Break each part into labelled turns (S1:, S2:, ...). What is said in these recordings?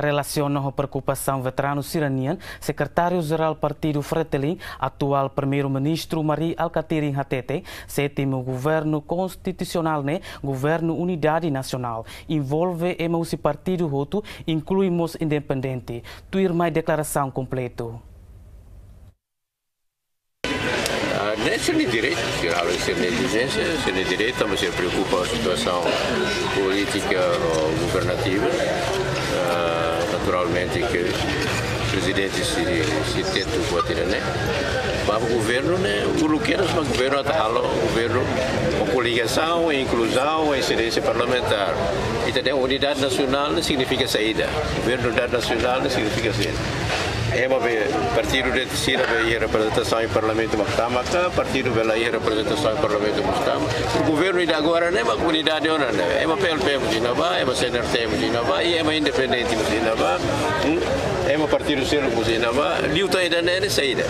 S1: relaciona a preocupação veterano siranian, secretário-geral Partido Fretilin, atual primeiro-ministro Maria Alcatirin Hatete, sétimo governo constitucional, né? governo Unidade Nacional, envolve esse partido roto, incluímos independente. Tuir mais declaração completo.
S2: se nem direito, tiraram ser negligência, se nem direito, mas se preocupa com a situação política governativa. Uh, naturalmente que o presidente se, se tenta bater, né? Mas o governo, né? O Luqueiras, mas o governo está o governo com coligação, inclusão, incidência parlamentar. Entendeu? Unidade nacional significa saída. Governo unidade nacional significa saída é uma partido de Sira veio representação em parlamento Mactama, partido veio aí representação em parlamento Mactama. O governo ainda agora não é uma comunidade não é uma PLP de Navá, é uma CNRT de Navá e é uma independente de Navá, é uma partido Sira de Navá, luta ainda é saída.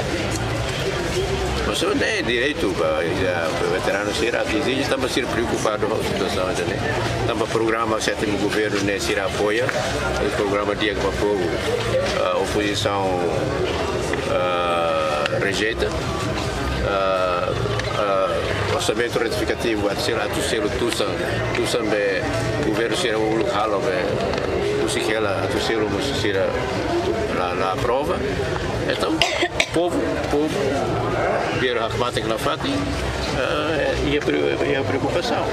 S2: Mas não é direito para o veterano ser aqui, estamos ser preocupados com a situação. Né? Estamos programa, o sétimo governo, né, se apoia, o programa Dia para o Povo, a oposição uh, rejeita. Uh, orçamento retificativo ser a tu ser tu san tu san be governo ser o local be se que ela tu ser o ser na prova então povo povo ver a matemática na FATI e, a, preocupação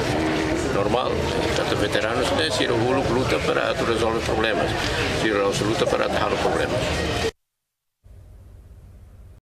S2: normal. Portanto, veteranos, né, se o luta para resolver problemas, se luta para dar problemas.